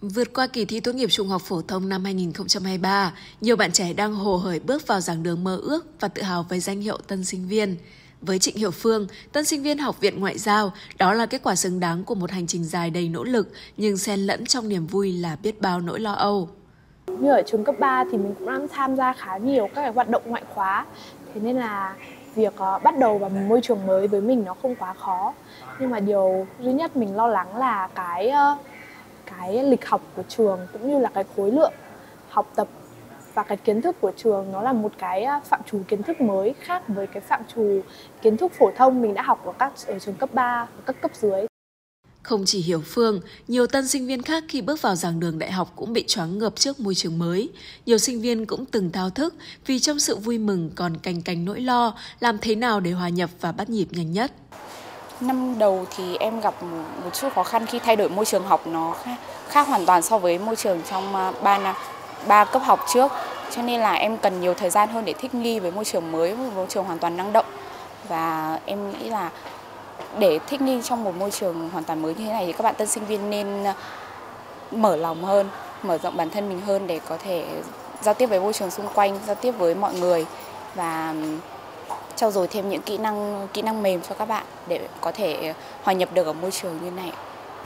Vượt qua kỳ thi tốt nghiệp trung học phổ thông năm 2023, nhiều bạn trẻ đang hồ hởi bước vào giảng đường mơ ước và tự hào với danh hiệu tân sinh viên. Với Trịnh Hiểu Phương, tân sinh viên Học viện Ngoại giao, đó là kết quả xứng đáng của một hành trình dài đầy nỗ lực, nhưng xen lẫn trong niềm vui là biết bao nỗi lo âu. Như ở trường cấp 3 thì mình cũng đang tham gia khá nhiều các cái hoạt động ngoại khóa, thế nên là việc ờ, bắt đầu vào một môi trường mới với mình nó không quá khó. Nhưng mà điều duy nhất mình lo lắng là cái cái lịch học của trường cũng như là cái khối lượng học tập và cái kiến thức của trường nó là một cái à, phạm trù kiến thức mới khác với cái phạm trù kiến thức phổ thông mình đã học ở các ở trường cấp 3 và các cấp dưới. Không chỉ Hiểu Phương, nhiều tân sinh viên khác khi bước vào giảng đường đại học cũng bị choáng ngợp trước môi trường mới. Nhiều sinh viên cũng từng thao thức vì trong sự vui mừng còn cành cành nỗi lo làm thế nào để hòa nhập và bắt nhịp nhanh nhất. Năm đầu thì em gặp một chút khó khăn khi thay đổi môi trường học nó khác, khác hoàn toàn so với môi trường trong à, 3 năm ba cấp học trước. Cho nên là em cần nhiều thời gian hơn để thích nghi với môi trường mới một môi trường hoàn toàn năng động. Và em nghĩ là để thích nghi trong một môi trường hoàn toàn mới như thế này thì các bạn tân sinh viên nên à, mở lòng hơn mở rộng bản thân mình hơn để có thể giao tiếp với môi trường xung quanh giao tiếp với mọi người. Và trau dồi thêm những kỹ năng kỹ năng mềm cho các bạn để có thể hòa nhập được ở môi trường như này.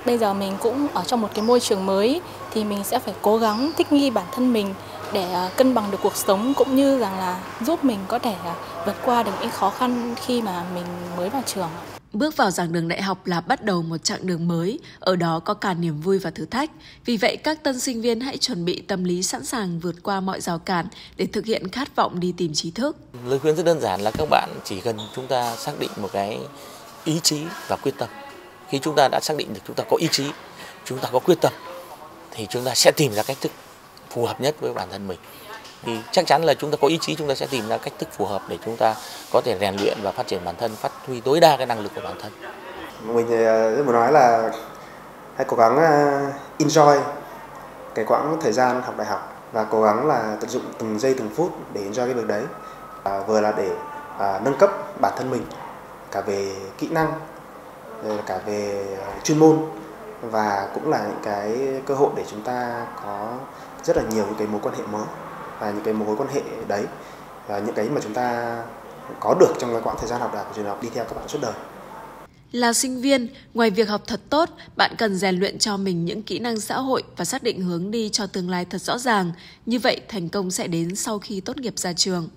Bây giờ mình cũng ở trong một cái môi trường mới, thì mình sẽ phải cố gắng thích nghi bản thân mình để à, cân bằng được cuộc sống cũng như rằng là giúp mình có thể à, vượt qua được những khó khăn khi mà mình mới vào trường. Bước vào giảng đường đại học là bắt đầu một chặng đường mới, ở đó có cả niềm vui và thử thách. Vì vậy các tân sinh viên hãy chuẩn bị tâm lý sẵn sàng vượt qua mọi rào cản để thực hiện khát vọng đi tìm trí thức. Lời khuyên rất đơn giản là các bạn chỉ cần chúng ta xác định một cái ý chí và quyết tâm. Khi chúng ta đã xác định được chúng ta có ý chí, chúng ta có quyết tâm thì chúng ta sẽ tìm ra cách thức phù hợp nhất với bản thân mình thì chắc chắn là chúng ta có ý chí chúng ta sẽ tìm ra cách thức phù hợp để chúng ta có thể rèn luyện và phát triển bản thân phát huy tối đa cái năng lực của bản thân. Mình ờ, rất muốn nói là hãy cố gắng ờ, enjoy cái quãng thời gian học đại học và cố gắng là tận dụng từng giây từng phút để enjoy cái việc đấy. À, vừa là để à, nâng cấp bản thân mình cả về kỹ năng cả về chuyên môn và cũng là những cái cơ hội để chúng ta có rất là nhiều những cái mối quan hệ mới và những cái mối quan hệ đấy và những cái mà chúng ta có được trong cái quãng thời gian học đại của trường học đi theo các bạn suốt đời. Là sinh viên, ngoài việc học thật tốt, bạn cần rèn luyện cho mình những kỹ năng xã hội và xác định hướng đi cho tương lai thật rõ ràng. Như vậy, thành công sẽ đến sau khi tốt nghiệp ra trường.